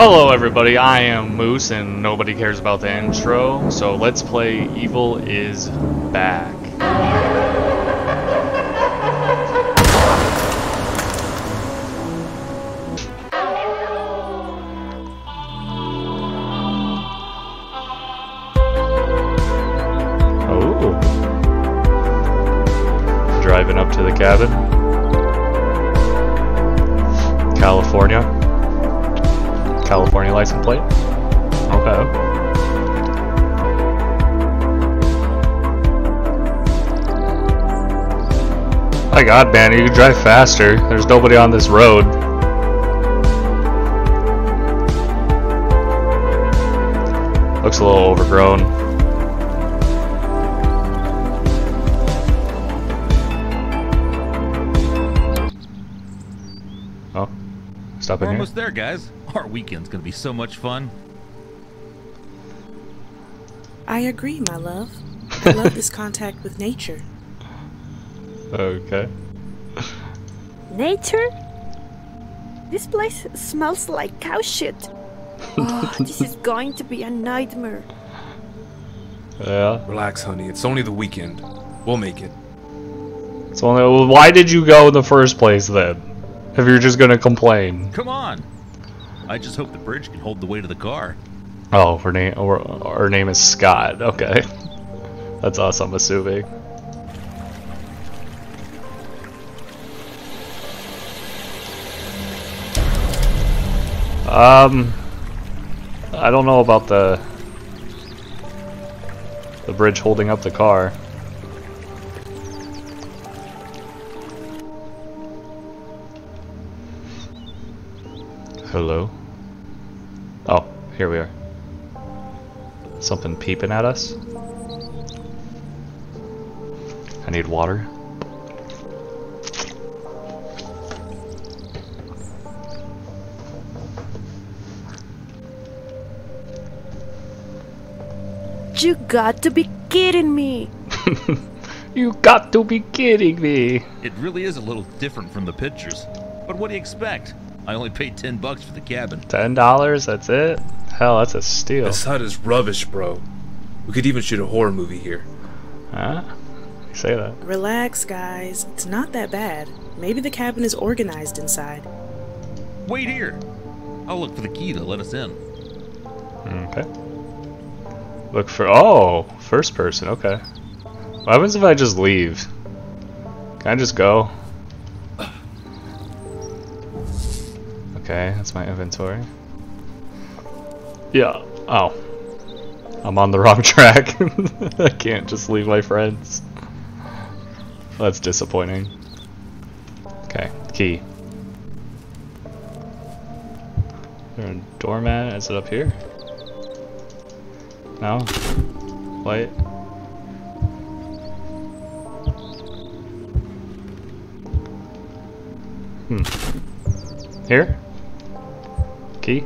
Hello everybody, I am Moose and nobody cares about the intro, so let's play Evil is Back. Oh. Driving up to the cabin. California. California license plate. Okay. My god, man, you can drive faster. There's nobody on this road. Looks a little overgrown. Oh, stop We're in here. almost there, guys. Our weekend's gonna be so much fun. I agree, my love. I love this contact with nature. Okay. Nature? This place smells like cow shit. Oh, this is going to be a nightmare. Yeah. Relax, honey. It's only the weekend. We'll make it. So well, why did you go in the first place then? If you're just gonna complain. Come on. I just hope the bridge can hold the weight of the car. Oh, her name or her name is Scott. Okay. That's us, I'm assuming. Um I don't know about the the bridge holding up the car. Hello? Here we are. Something peeping at us. I need water. You got to be kidding me. You got to be kidding me. It really is a little different from the pictures. But what do you expect? I only paid 10 bucks for the cabin. Ten dollars, that's it? Hell, that's a steal. This hut is rubbish, bro. We could even shoot a horror movie here. Huh? You say that. Relax, guys. It's not that bad. Maybe the cabin is organized inside. Wait here. I'll look for the key to let us in. Okay. Look for oh, first person, okay. What happens if I just leave? Can I just go? Okay, that's my inventory. Yeah. Oh. I'm on the wrong track. I can't just leave my friends. That's disappointing. Okay, key. Is there a doormat? Is it up here? No? Light? Hmm. Here? Key?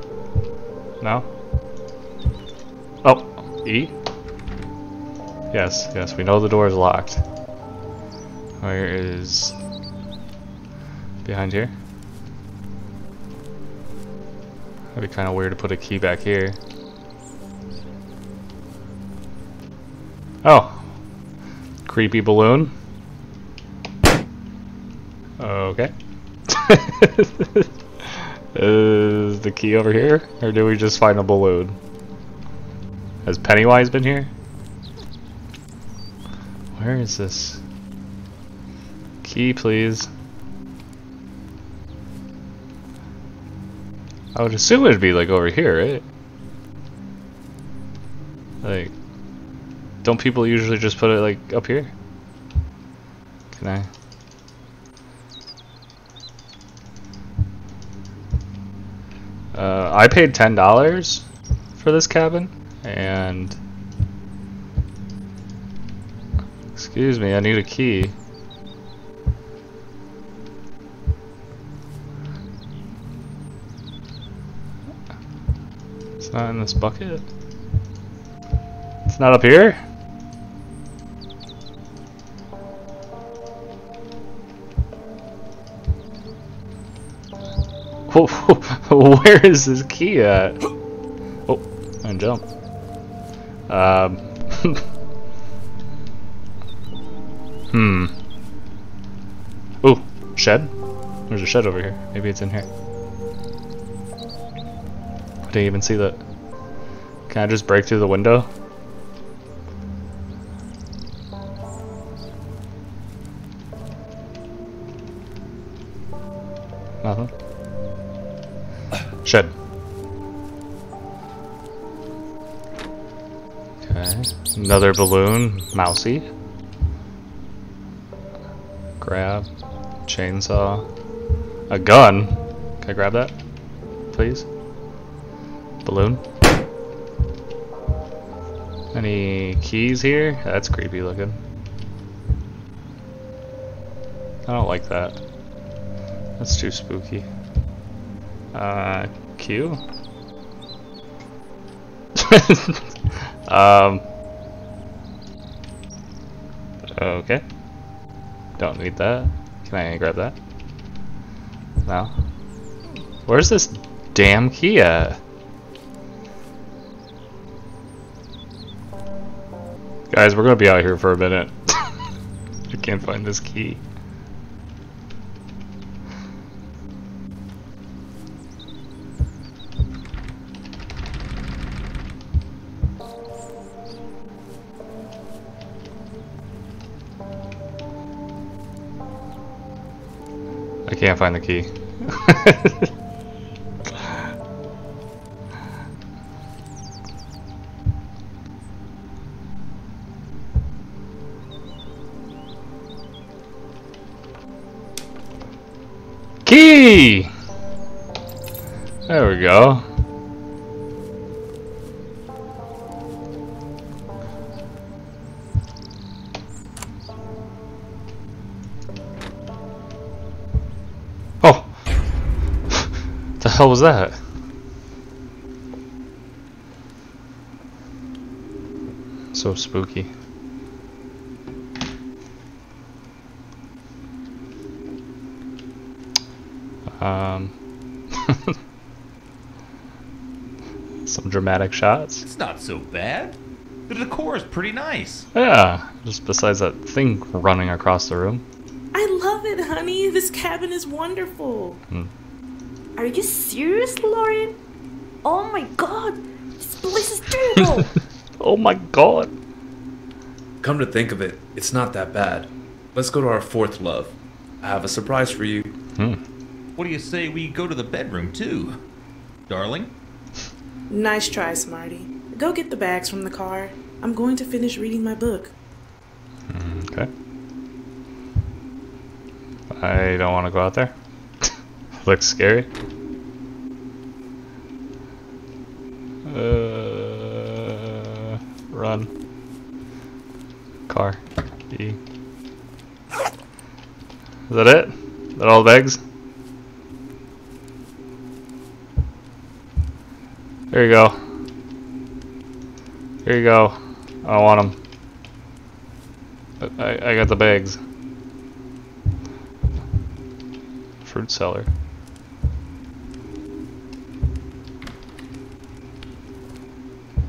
No? Oh, E? Yes, yes, we know the door is locked. Where is... Behind here? That'd be kind of weird to put a key back here. Oh. Creepy balloon. Okay. Is uh, the key over here? Or do we just find a balloon? Has Pennywise been here? Where is this? Key, please. I would assume it'd be like over here, right? Like, don't people usually just put it like up here? Can I? Uh, I paid ten dollars for this cabin, and excuse me, I need a key. It's not in this bucket. It's not up here. Where is this key at? Oh, and jump. Um. hmm. Ooh, shed? There's a shed over here. Maybe it's in here. I didn't even see that. Can I just break through the window? Another balloon. Mousy. Grab. Chainsaw. A gun. Can I grab that? Please? Balloon. Any keys here? That's creepy looking. I don't like that. That's too spooky. Uh, Q? um. Okay. Don't need that. Can I grab that? No. Where's this damn key at? Guys, we're gonna be out here for a minute. I can't find this key. Can't find the key. Key! There we go. Hell was that? So spooky. Um, some dramatic shots. It's not so bad. The decor is pretty nice. Yeah, just besides that thing running across the room. I love it, honey. This cabin is wonderful. Are you serious, Lauren? Oh my god! This place is terrible! Oh my god. Come to think of it, it's not that bad. Let's go to our fourth love. I have a surprise for you. Hmm. What do you say we go to the bedroom too? Darling? Nice try, Smarty. Go get the bags from the car. I'm going to finish reading my book. Hmm, okay. I don't want to go out there. Looks scary. Uh, run. Car. E. Is that it? Is that all the bags? There you go. Here you go. I want them. I, I got the bags. Fruit cellar.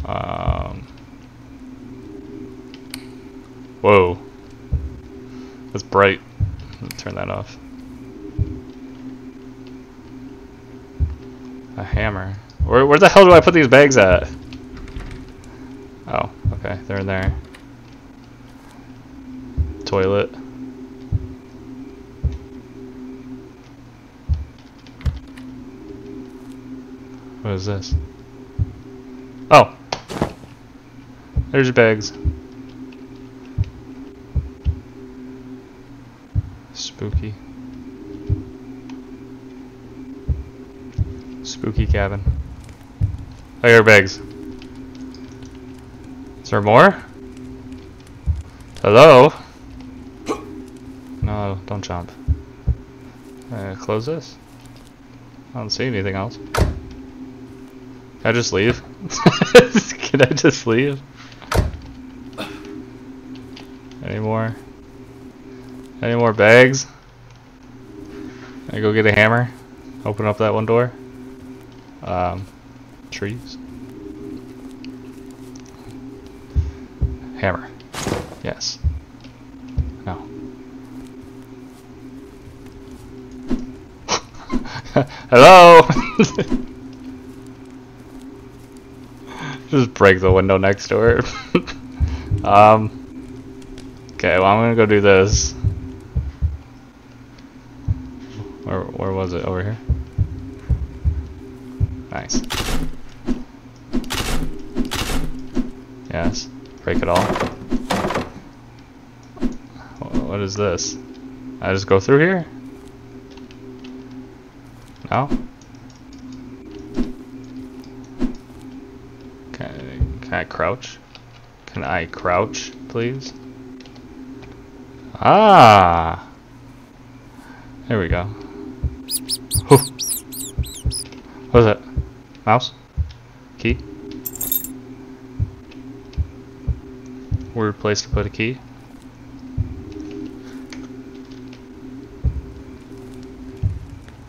Um. Whoa. That's bright. Turn that off. A hammer. Where, where the hell do I put these bags at? Oh, okay, they're in there. Toilet. What is this? Oh! There's your bags. Spooky. Spooky cabin. Oh, your bags. Is there more? Hello? No, don't jump. Uh, close this? I don't see anything else. Can I just leave? Can I just leave? Any more? Any more bags? I go get a hammer? Open up that one door? Um, trees. Hammer. Yes. No. Hello! Just break the window next door. um. Okay, well I'm gonna go do this. Where, was it? Over here? Nice. Yes. Break it all. What is this? I just go through here? No? Can I, can I crouch? Can I crouch, please? Ah! There we go. Mouse? Key? Weird place to put a key.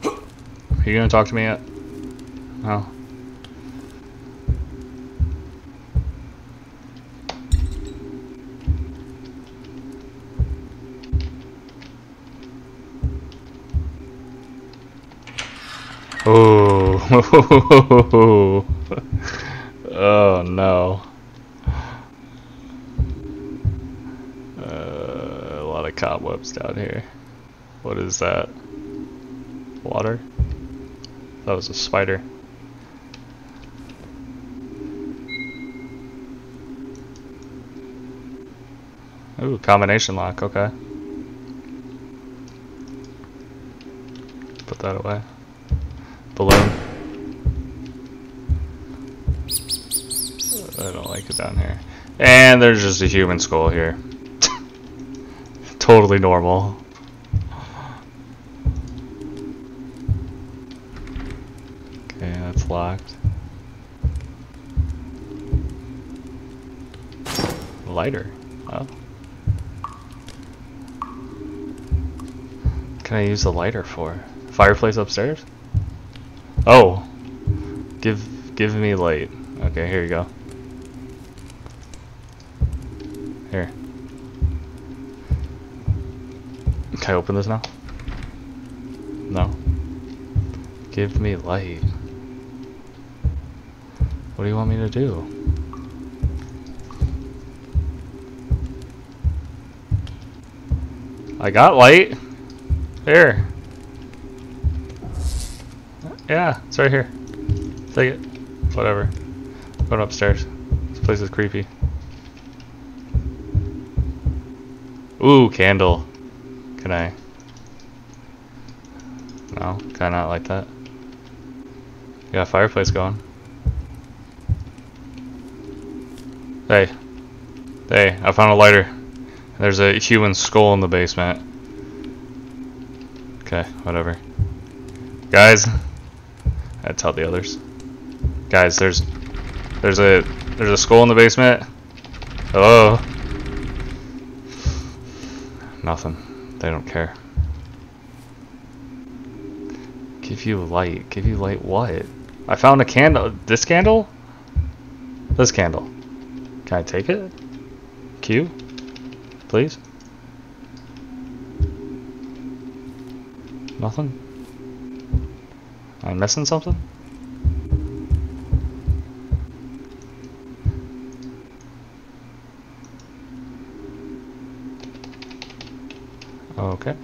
Are you gonna talk to me yet? No. Oh. no. Uh, a lot of cobwebs down here. What is that? Water? That was a spider. Ooh, combination lock, okay. Put that away. Balloon. I it down here. And there's just a human skull here. totally normal. Okay, that's locked. Lighter. Oh. Can I use the lighter for? Fireplace upstairs? Oh. Give give me light. Okay, here you go. Can I open this now? No. Give me light. What do you want me to do? I got light. Here. Yeah, it's right here. Take it. Whatever. going upstairs. This place is creepy. Ooh, candle. Can I? No, can I not like that? Got a fireplace going. Hey. Hey, I found a lighter. There's a human skull in the basement. Okay, whatever. Guys, I tell the others. Guys, there's there's a there's a skull in the basement. Hello. Nothing. They don't care. Give you light. Give you light what? I found a candle. This candle? This candle. Can I take it? Q? Please? Nothing? Am I missing something? Okay.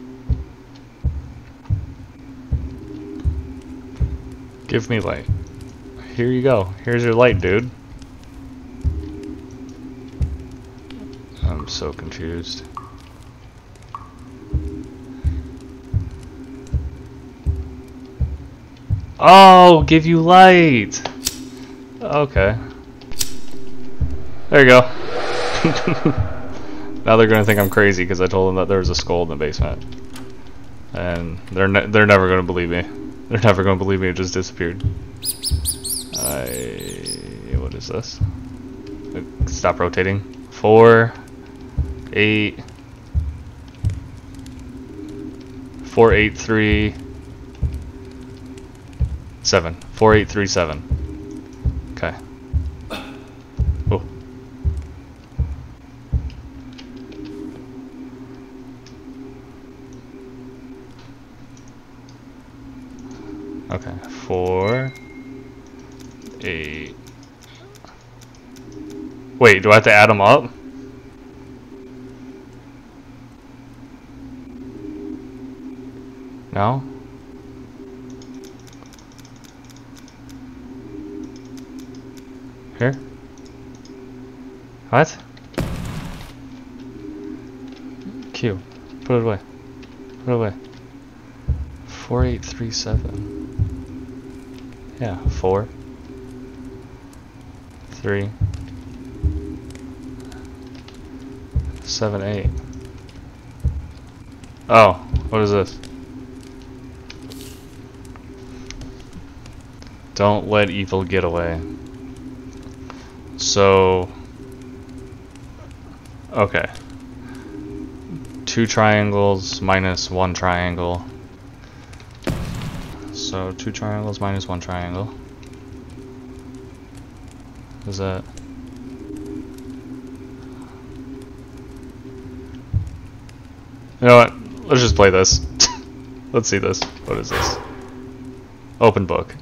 Give me light. Here you go. Here's your light, dude. I'm so confused. Oh, give you light. Okay. There you go. now they're gonna think I'm crazy because I told them that there was a skull in the basement, and they're ne they're never gonna believe me. They're never gonna believe me. It just disappeared. I what is this? Stop rotating. Four, eight, four, eight, three. Seven. Four eight three seven. Okay. Oh. Okay. Four. Eight. Do I have to add them up? No? Here? What? Q. Put it away. Put it away. 4837. Yeah, 4. 3. 7, 8. Oh, what is this? Don't let evil get away. So, okay. Two triangles minus one triangle. So two triangles minus one triangle. Is that? Know what? Let's just play this. Let's see this. What is this? Open book.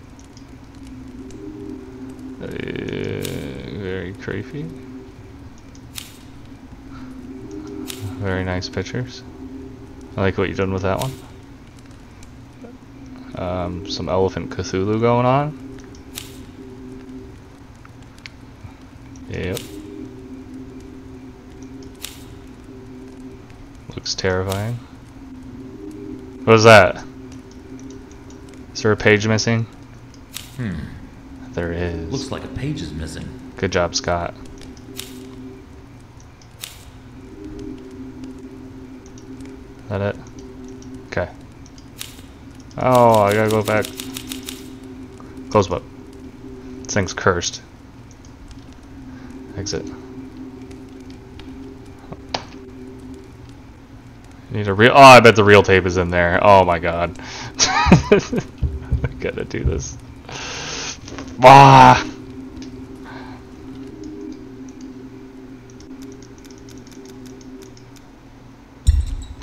Uh, very creepy. Very nice pictures. I like what you've done with that one. Um, some Elephant Cthulhu going on. Yep. Looks terrifying. What is that? Is there a page missing? Hmm. There is. Looks like a page is missing. Good job, Scott. That it? Okay. Oh, I gotta go back. Close book. This thing's cursed. Exit. Need a reel. Oh, I bet the reel tape is in there. Oh my god. I gotta do this. Ah!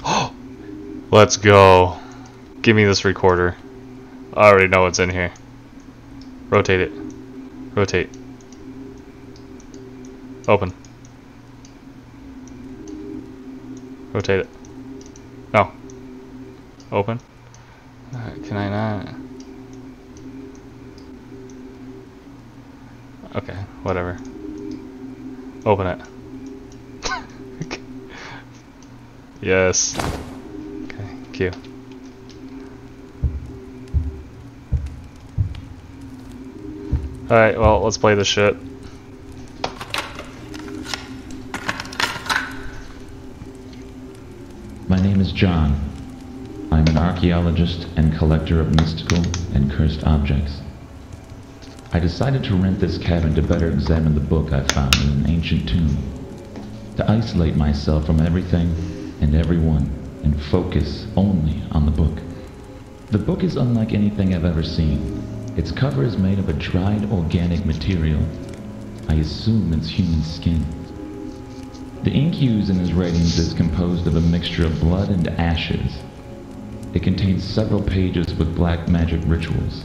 Let's go. Give me this recorder. I already know what's in here. Rotate it. Rotate. Open. Rotate it. No. Open. Uh, can I not? Okay, whatever. Open it. yes. Okay, Q. Alright, well, let's play this shit. My name is John. An archaeologist and collector of mystical and cursed objects. I decided to rent this cabin to better examine the book I found in an ancient tomb, to isolate myself from everything and everyone and focus only on the book. The book is unlike anything I've ever seen. Its cover is made of a dried organic material. I assume it's human skin. The ink used in his writings is composed of a mixture of blood and ashes. It contains several pages with black magic rituals.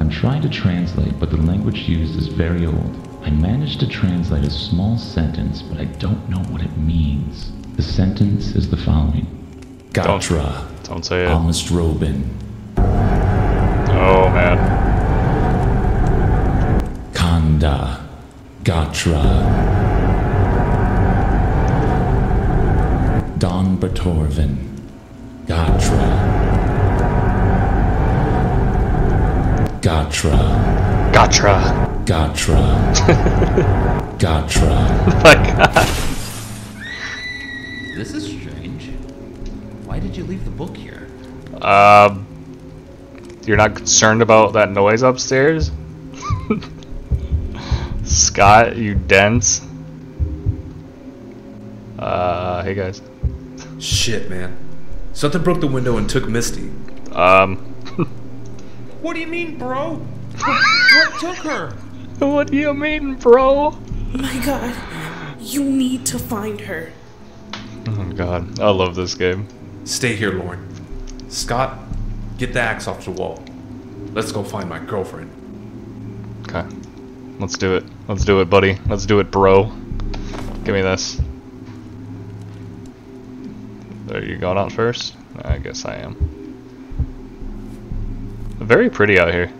I'm trying to translate, but the language used is very old. I managed to translate a small sentence, but I don't know what it means. The sentence is the following. Gatra, Don't say it. Almost Robin, Oh man. Kanda, Gatra, Don Bertorvin, Gatra, Gatra, Gotcha. Gatra, Gatra. my god. This is strange. Why did you leave the book here? Um, you're not concerned about that noise upstairs? Scott, you dense. Uh, hey guys. Shit, man. Something broke the window and took Misty. Um, What do you mean, bro? what took her? What do you mean, bro? My god, you need to find her. Oh god, I love this game. Stay here, Lauren. Scott, get the axe off the wall. Let's go find my girlfriend. Okay. Let's do it. Let's do it, buddy. Let's do it, bro. Give me this. Are you going out first? I guess I am. Very pretty out here.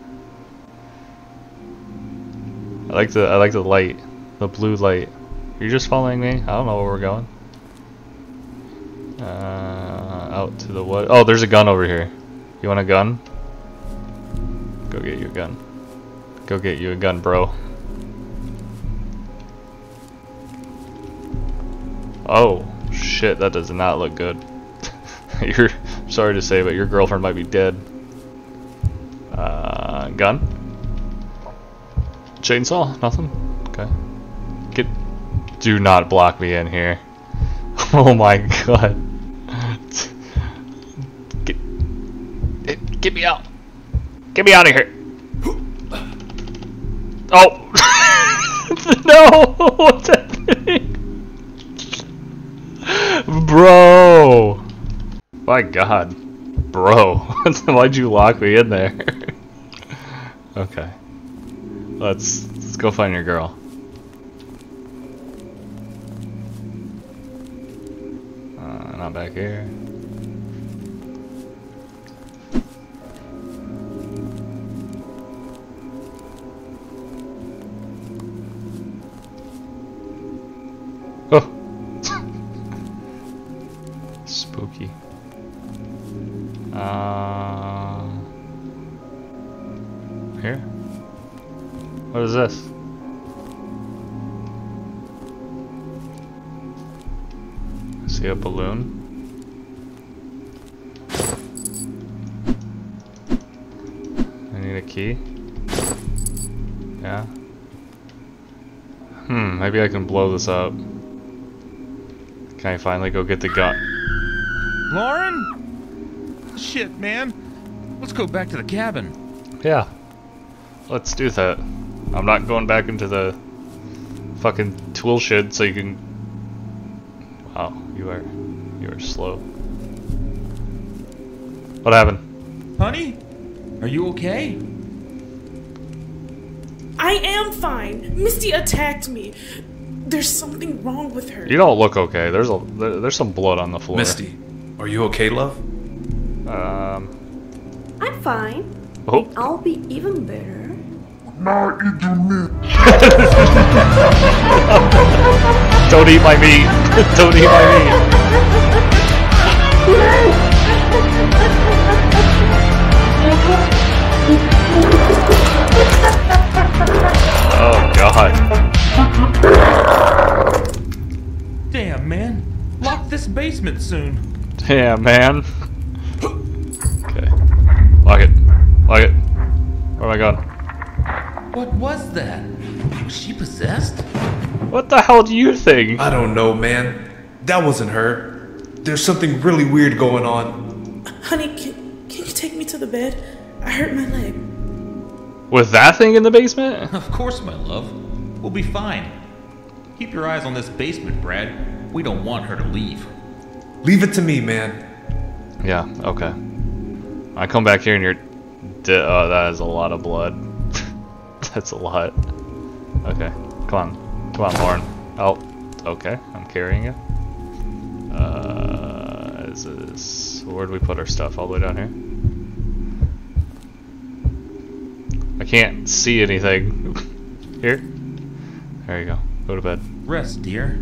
I like the I like the light, the blue light. You're just following me. I don't know where we're going. Uh, out to the what? Oh, there's a gun over here. You want a gun? Go get you a gun. Go get you a gun, bro. Oh, shit, that does not look good. You're sorry to say, but your girlfriend might be dead. Uh, gun? Chainsaw? Nothing? Okay. Get. Do not block me in here. Oh my god. Get. Get, me out. Get me out of here. Oh! no! What's happening? Bro! My god. Bro. Why'd you lock me in there? okay. Let's let's go find your girl. Uh, not back here. Oh. Uh, here? What is this? I see a balloon. I need a key. Yeah. Hmm, maybe I can blow this up. Can I finally go get the gun? Lauren? Shit, man. Let's go back to the cabin. Yeah. Let's do that. I'm not going back into the fucking tool shed so you can Wow, you are you are slow. What happened? Honey? Are you okay? I am fine. Misty attacked me. There's something wrong with her. You don't look okay. There's a there, there's some blood on the floor. Misty, are you okay, love? Um I'm fine. Oh, I'll be even better. don't eat my meat. don't eat my meat. Oh god. Damn, man. Lock this basement soon. Damn, man. Okay. Lock it. Lock it. Where am I going? What was that? Was she possessed? What the hell do you think? I don't know, man. That wasn't her. There's something really weird going on. Honey, can, can you take me to the bed? I hurt my leg. With that thing in the basement? Of course, my love. We'll be fine. Keep your eyes on this basement, Brad. We don't want her to leave. Leave it to me, man. Yeah, okay. I come back here and you're... oh, that is a lot of blood. That's a lot. Okay, come on. Come on, Lauren. Oh, okay, I'm carrying you. Uh, is this... Where do we put our stuff? All the way down here? I can't see anything. here? There you go. Go to bed. Rest, dear.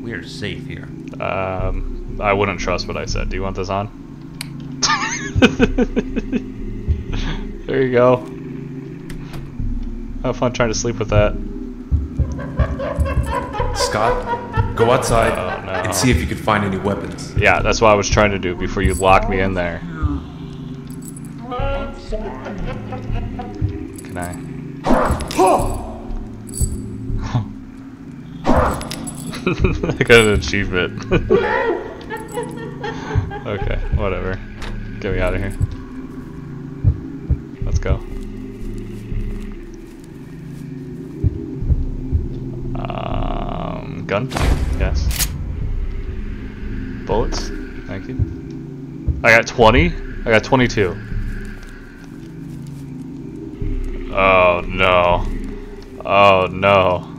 We are safe here. Um, I wouldn't trust what I said. Do you want this on? there you go. Have fun trying to sleep with that. Scott, go outside Oh, no. and see if you can find any weapons. Yeah, that's what I was trying to do before you locked me in there. Can I? I got an achievement. okay, whatever. Get me out of here. Let's go. Um, gun? Yes. Bullets? Thank you. I got 20? I got 22. Oh no. Oh no.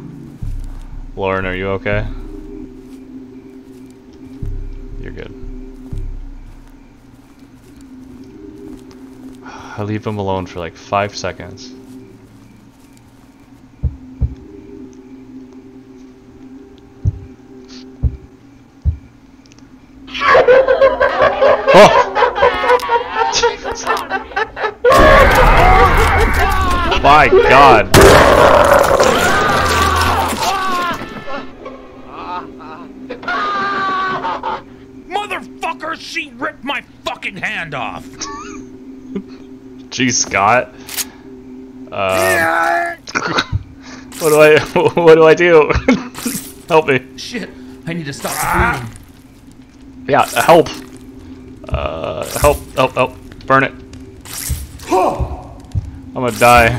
Lauren, are you okay? You're good. I leave him alone for like five seconds. Oh! My god. Motherfucker, she ripped my fucking hand off. Jeez, Scott. Um, what do I what do I do? help me. Shit, I need to stop the. Yeah, help. Uh, help, help, help. Burn it. I'm gonna die.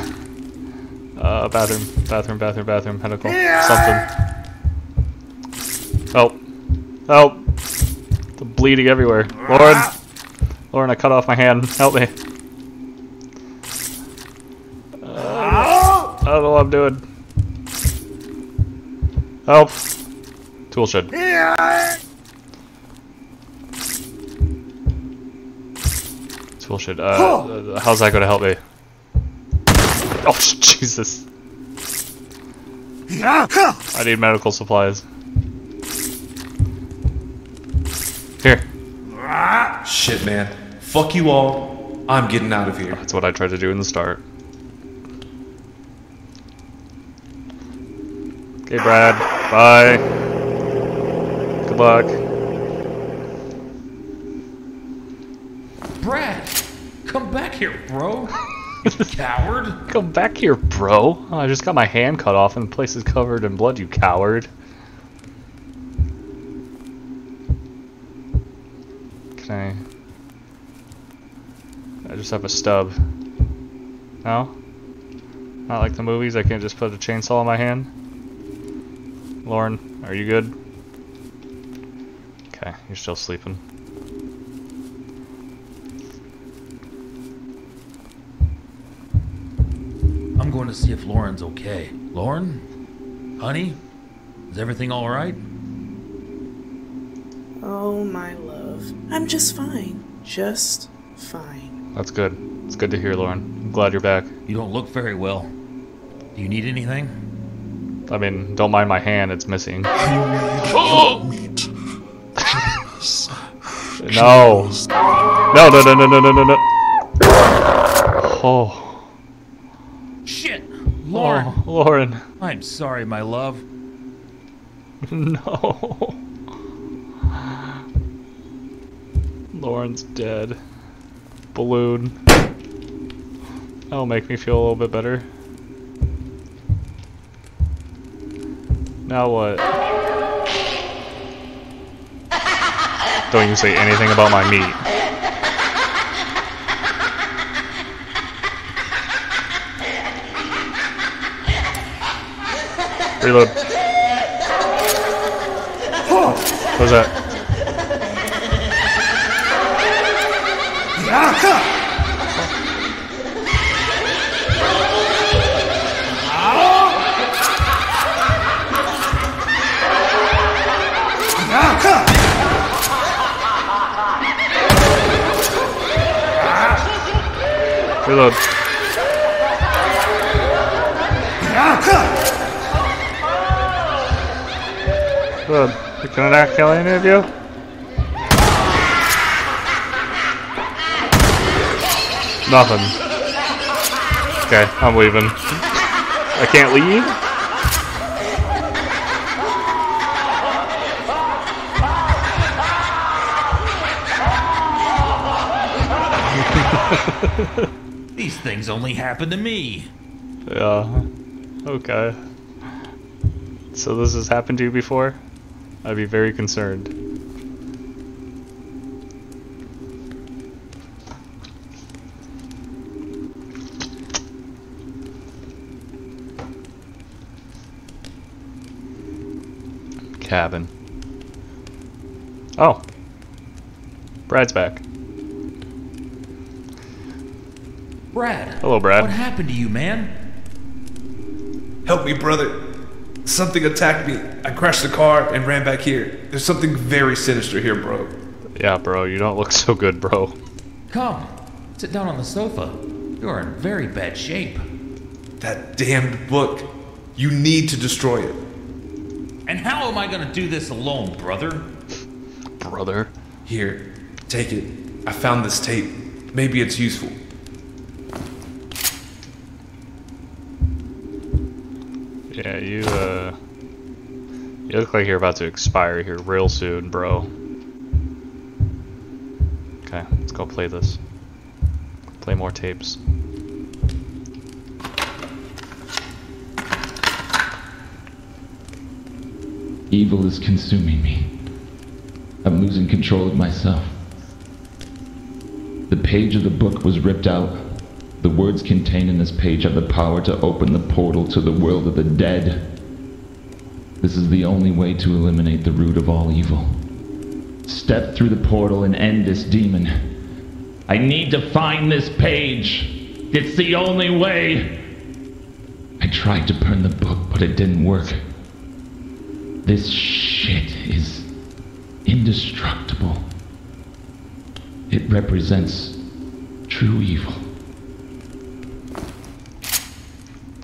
Uh, bathroom, bathroom, bathroom, bathroom, medical, something. Help. Help. The bleeding everywhere. Lauren. Lauren, I cut off my hand. Help me. I don't know what I'm doing. Help. Tool shed. Tool shed. Uh, how's that gonna help me? Oh, Jesus. I need medical supplies. Here. Shit, man. Fuck you all. I'm getting out of here. That's what I tried to do in the start. Okay, Brad. Bye. Good luck. Brad, come back here, bro. You coward. Come back here, bro. Oh, I just got my hand cut off and the place is covered in blood, you coward. Can I... I just have a stub. No? Not like the movies, I can't just put a chainsaw in my hand? Lauren, are you good? Okay, you're still sleeping. I'm going to see if Lauren's okay. Lauren? Honey? Is everything alright? Oh, my love. I'm just fine. Just fine. That's good. It's good to hear, Lauren. I'm glad you're back. You don't look very well. Do you need anything? I mean, don't mind my hand, it's missing. meat. No. No, no, no, no, no, no, no, no. Oh. Shit! Lauren! Oh, Lauren. I'm sorry, my love. No. Lauren's dead. Balloon. That'll make me feel a little bit better. Now what? Don't you say anything about my meat. Reload. What was that? Reload. Good. Can I not kill any of you? Nothing. Okay, I'm leaving. I can't leave? These things only happen to me. Yeah. Okay. So this has happened to you before? I'd be very concerned. Cabin. Oh. Brad's back. Brad. Hello, Brad. What happened to you, man? Help me, brother. Something attacked me. I crashed the car and ran back here. There's something very sinister here, bro. Yeah, bro, you don't look so good, bro. Come, sit down on the sofa. You are in very bad shape. That damned book. You need to destroy it. And how am I gonna do this alone, brother? Brother. Here, take it. I found this tape. Maybe it's useful. Yeah, you, uh... You look like you're about to expire here real soon, bro. Okay, let's go play this. Play more tapes. Evil is consuming me. I'm losing control of myself. The page of the book was ripped out. The words contained in this page have the power to open the portal to the world of the dead. This is the only way to eliminate the root of all evil. Step through the portal and end this demon. I need to find this page. It's the only way. I tried to burn the book, but it didn't work. This shit is indestructible. It represents true evil.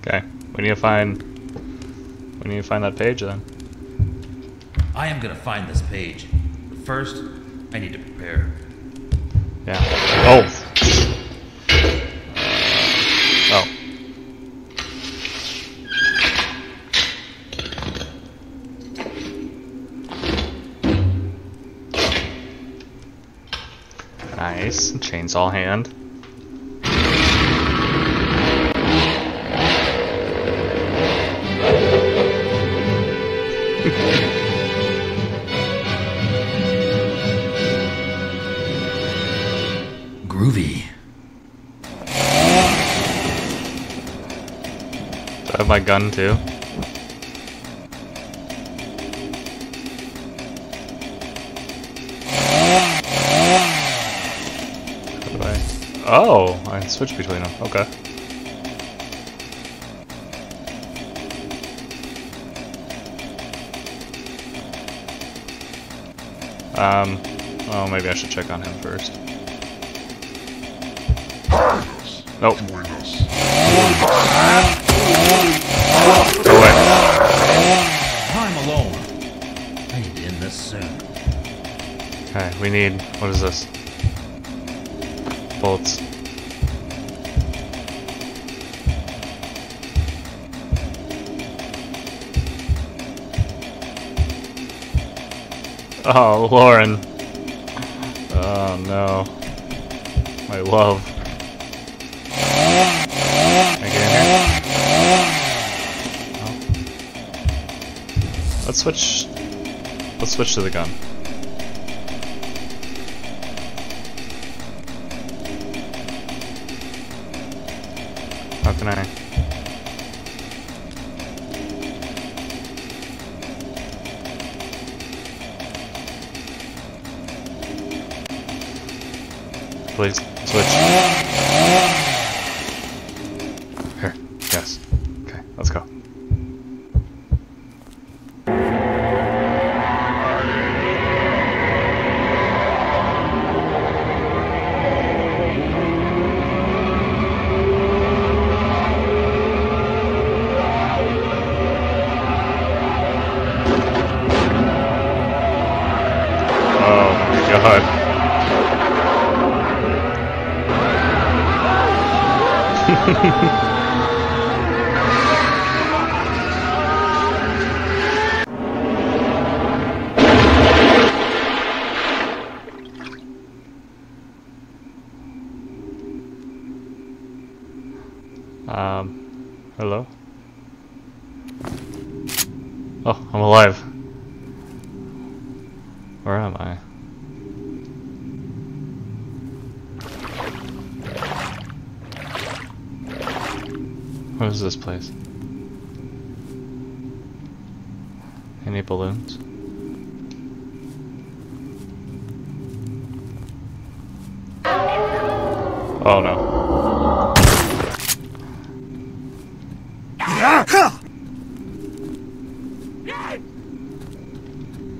Okay, we need to find... We need to find that page then. I am gonna find this page. But first, I need to prepare. Yeah. Oh! Oh. Nice. Chainsaw hand. Gun too? I... Oh, I can switch between them. Okay. Um, oh, maybe I should check on him first. Nope. We need, what is this? Bolts. Oh, Lauren. Oh no. My love. Let's switch. Let's switch to the gun. Can I? Please switch.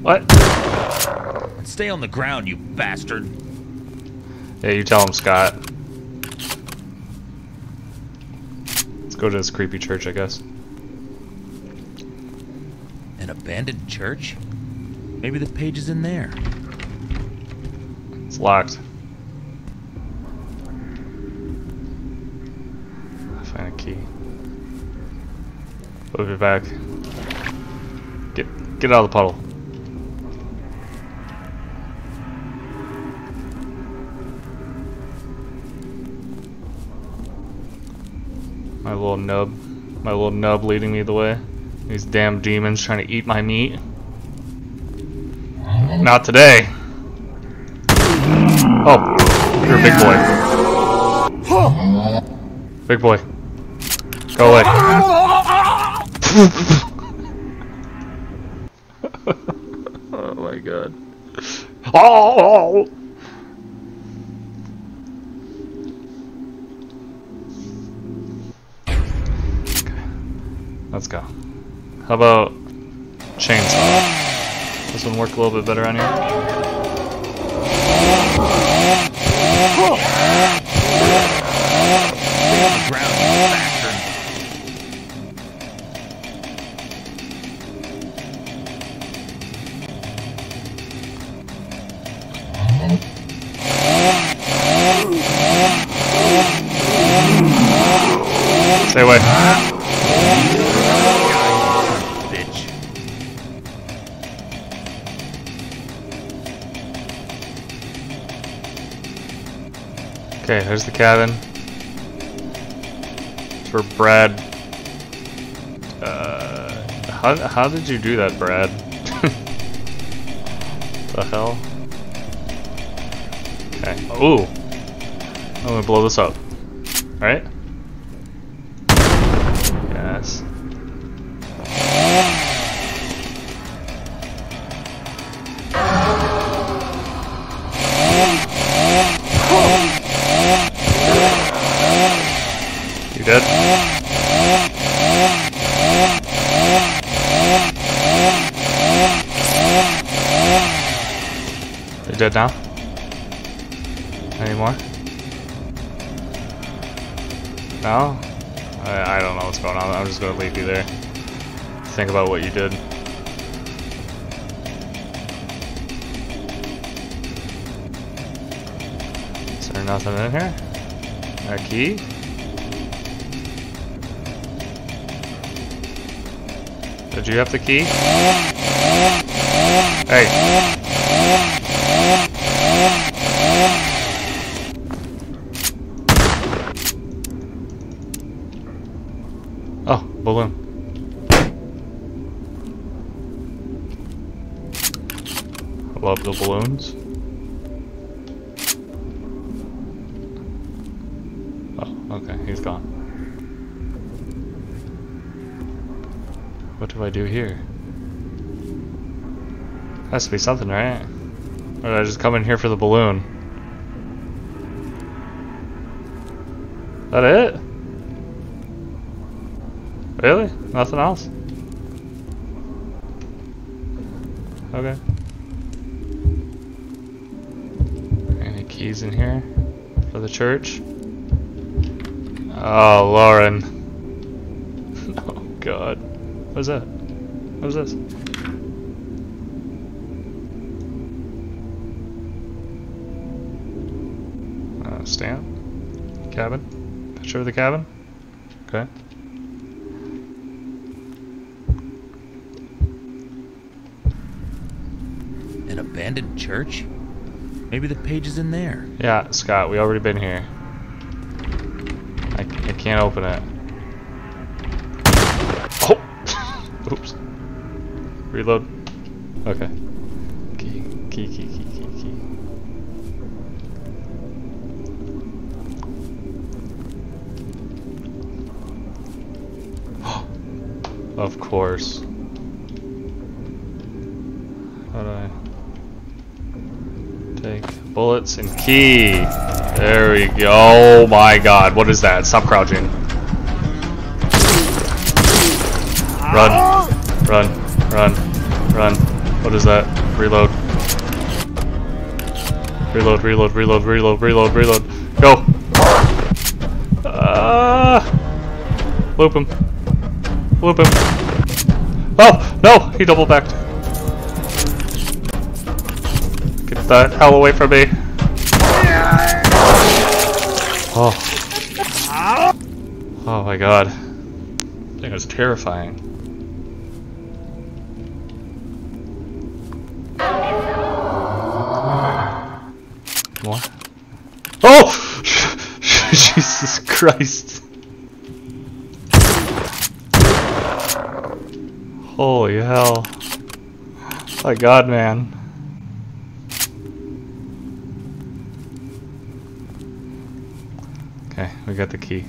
What? Stay on the ground, you bastard. Yeah, you tell him, Scott. Let's go to this creepy church, I guess. An abandoned church? Maybe the page is in there. It's locked. I'll find a key. We'll be back. Get get out of the puddle. My little nub. My little nub leading me the way. These damn demons trying to eat my meat. Not today. Oh, you're a big boy. Big boy. Go away. oh my god. Oh! Let's go. How about chainsaw? This one work a little bit better on you? Stay away. Okay, there's the cabin. Where Brad. Uh, how how did you do that, Brad? the hell? Okay. Ooh. I'm gonna blow this up. Right? Think about what you did. Is there nothing in here? A key? Did you have the key? Hey. Oh, balloon. The balloons. Oh, okay, he's gone. What do I do here? Has to be something, right? Or did I just come in here for the balloon? That it? Really? Nothing else? Okay. Keys in here for the church? Oh, Lauren. oh, God. What is that? What is this? Uh, stamp? Cabin? Picture of the cabin? Okay. An abandoned church? Maybe the page is in there. Yeah, Scott, we already been here. I, I can't open it. Oh! Oops. Reload. Okay. Key, key, key, key, key, key. of course. How do I take Bullets and key. There we go. Oh my god, what is that? Stop crouching. Run. Run. Run. Run. What is that? Reload. Reload, reload, reload, reload, reload, reload. Go! Ah! Loop him. Loop him. Oh! No! He double backed. Get that hell away from me. Oh. Oh my god. That was terrifying. What? Oh! Jesus Christ. Holy hell. My god, man. Okay, we got the key.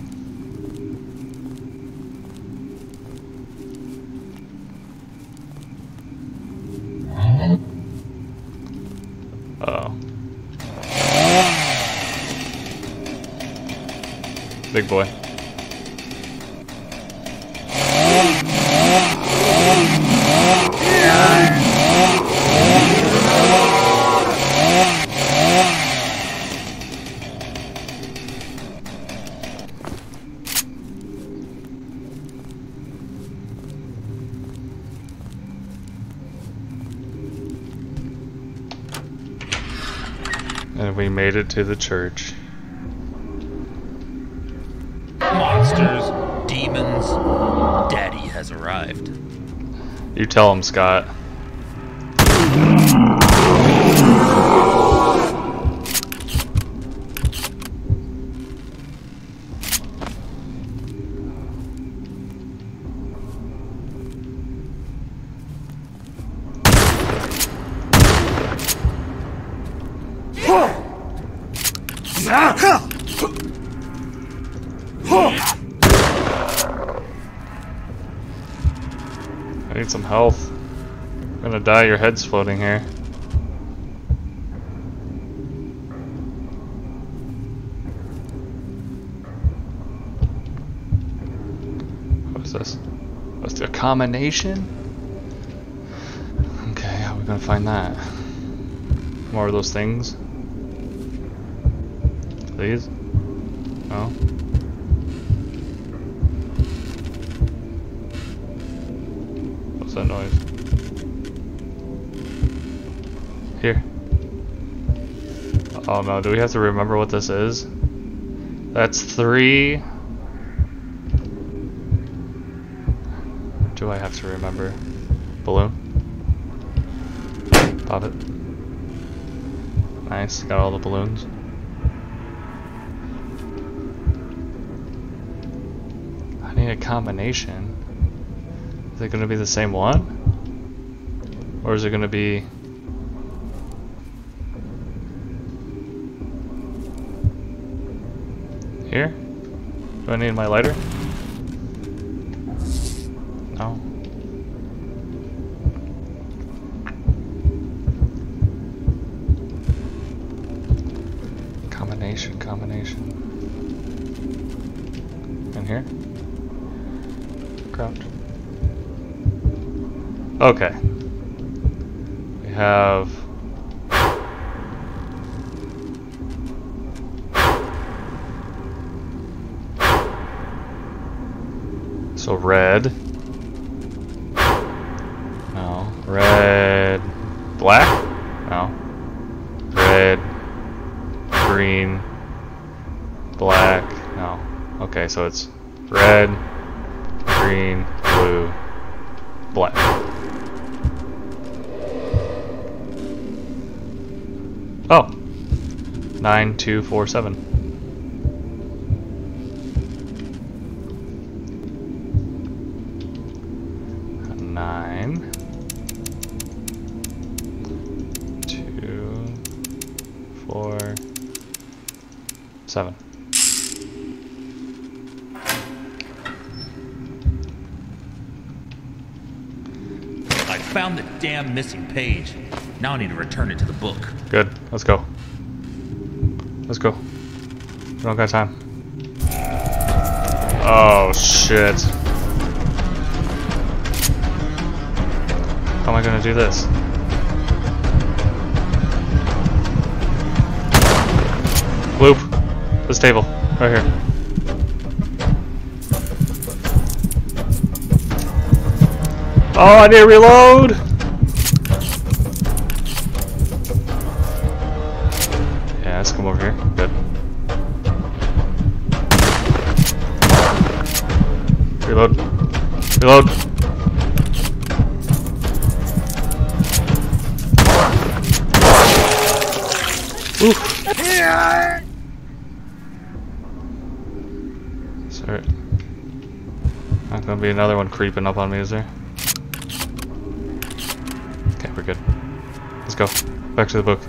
Big boy. To the church. Monsters, demons, Daddy has arrived. You tell him, Scott. I need some health. I'm gonna die, your head's floating here. What is this? Oh, What's the combination? Okay, how are we gonna find that? More of those things? These? No? What's that noise? Here. Oh no, do we have to remember what this is? That's three. Do I have to remember? Balloon? Pop it. Nice, got all the balloons. Combination. Is it gonna be the same one? Or is it gonna be... Here? Do I need my lighter? Okay. We have So red. No. Red. Black? No. Red. Green. Black. No. Okay, so it's red, Nine, two, four, seven. Nine. Two, four, seven. I found the damn missing page. Now I need to return it to the book. Good. Let's go. Let's go. We don't got time. Oh shit. How am I gonna do this? Loop. This table. Right here. Oh, I need to reload! Reload. Oof. Not gonna be another one creeping up on me, is there? Okay, we're good. Let's go. Back to the book.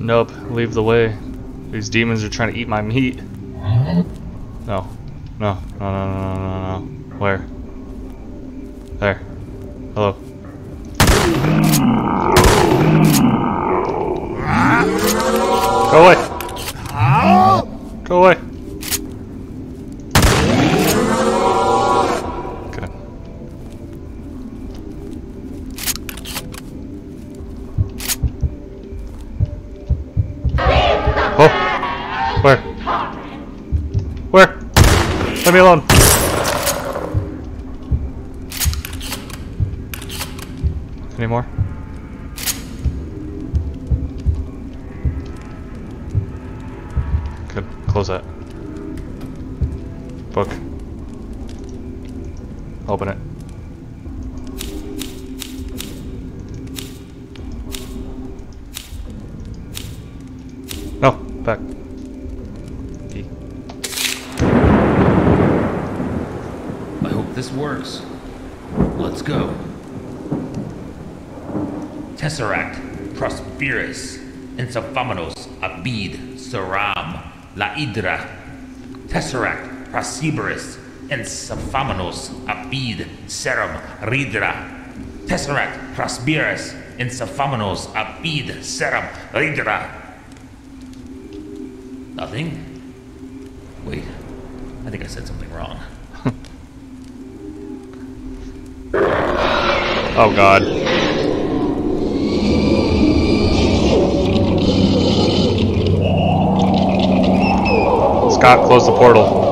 Nope, leave the way. These demons are trying to eat my meat. No. No, no, no, no, no, no, no. Where? There. Hello. Go away! Go away! Back. E. I hope this works. Let's go. Tesseract, Prosperous, Encephalonos, Abid, Saram, Laidra. Tesseract, Prosiberus, Encephalonos, Abid, Serum, Ridra. Tesseract, Prosperous, Encephalonos, Abid, Serum, Ridra. Nothing? Wait, I think I said something wrong. Oh god. Scott, close the portal.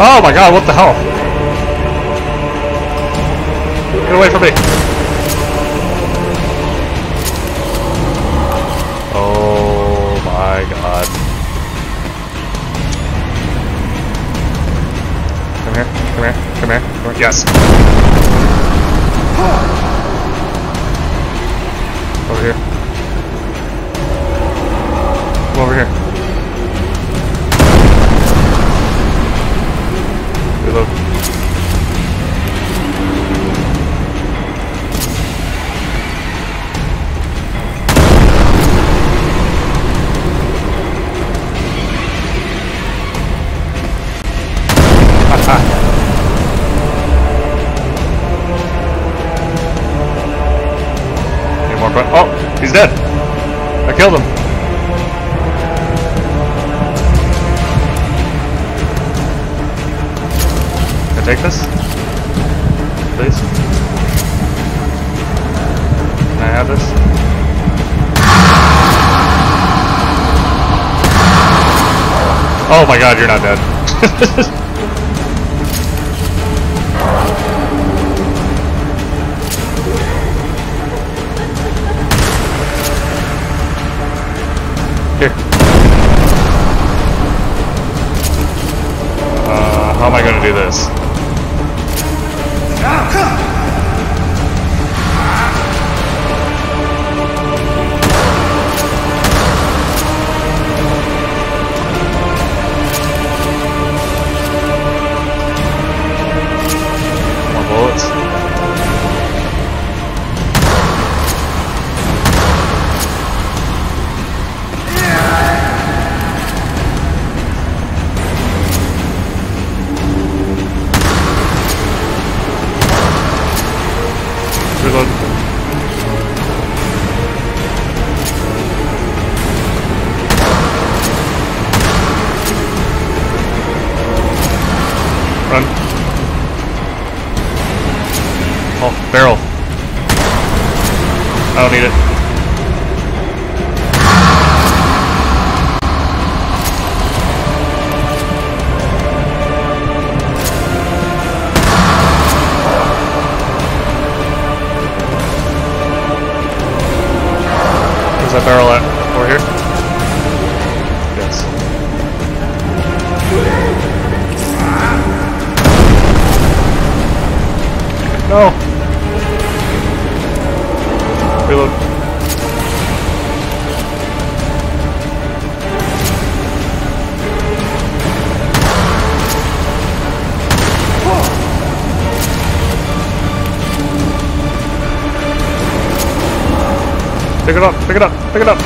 Oh my god, what the hell? Get away from me! Oh my god. Come here, come here, come here, come here. Yes! Over here. Over here. my god, you're not dead. Pick it up.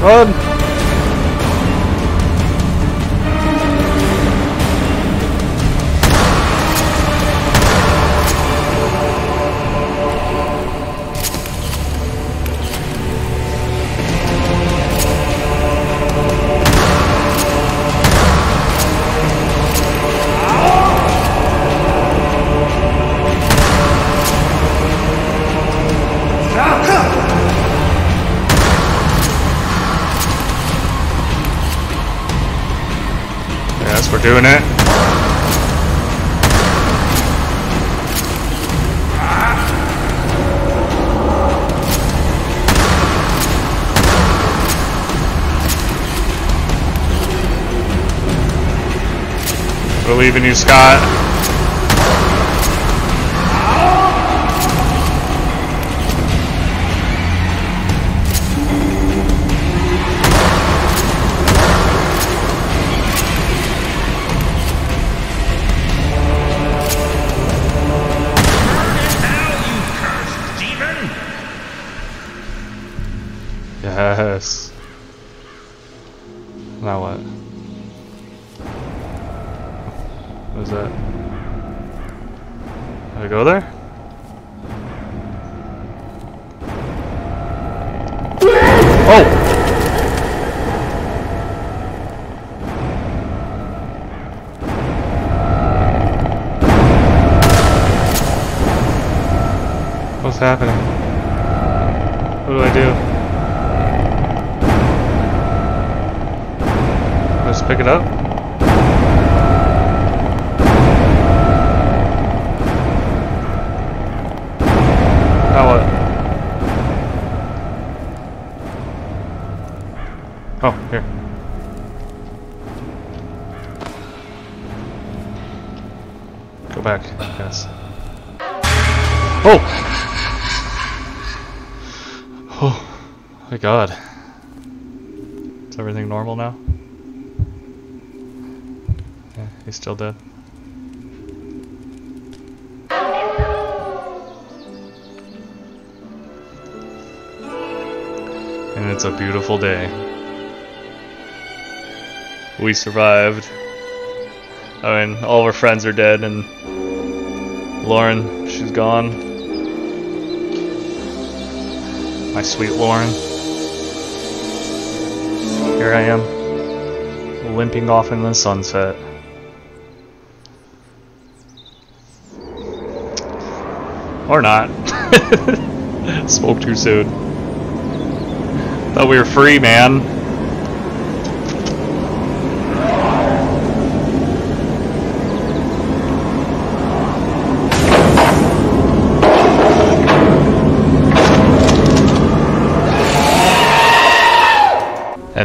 Run! Doing it. Believe in you, Scott. Oh, here. Go back, yes. Oh! Oh, my god. Is everything normal now? Yeah, he's still dead. And it's a beautiful day we survived. I mean, all of our friends are dead, and Lauren, she's gone. My sweet Lauren. Here I am, limping off in the sunset. Or not. Spoke too soon. Thought we were free, man.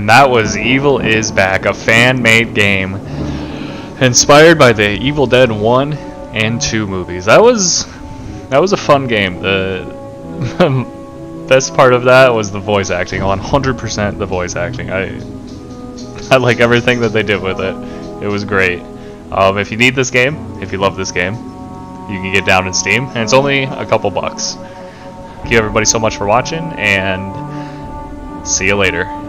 And that was Evil is Back, a fan-made game inspired by the Evil Dead 1 and 2 movies. That was that was a fun game. The best part of that was the voice acting. 100% the voice acting. I I like everything that they did with it. It was great. Um, if you need this game, if you love this game, you can get down in Steam, and it's only a couple bucks. Thank you everybody so much for watching, and see you later.